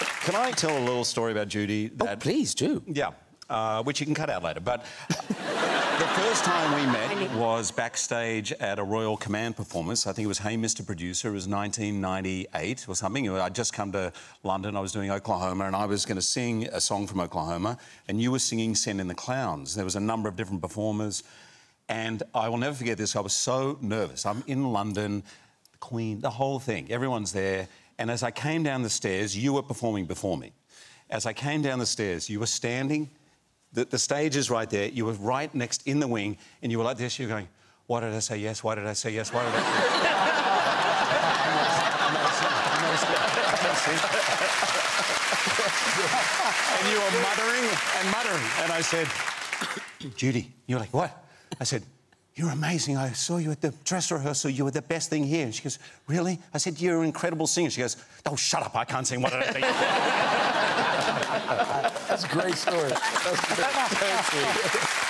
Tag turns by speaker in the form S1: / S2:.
S1: Can I tell a little story about Judi?
S2: Oh, please do.
S1: Yeah, uh, which you can cut out later. But the first time we met was backstage at a Royal Command performance. I think it was Hey Mr. Producer. It was 1998 or something. I'd just come to London. I was doing Oklahoma, and I was going to sing a song from Oklahoma, and you were singing Send in the Clowns. There was a number of different performers, and I will never forget this. I was so nervous. I'm in London, the Queen, the whole thing. Everyone's there. And as I came down the stairs, you were performing before me. As I came down the stairs, you were standing the, the stage is right there. You were right next in the wing, and you were like this. You're going, "Why did I say yes? Why did I say yes? Why did I?" say yes? and you were muttering and muttering, and I said, "Judi," you're like, "What?" I said. You're amazing. I saw you at the dress rehearsal. You were the best thing here. And she goes, Really? I said, You're an incredible singer. She goes, Oh, shut up. I can't sing. What did I think?
S2: That's a great story. That's great.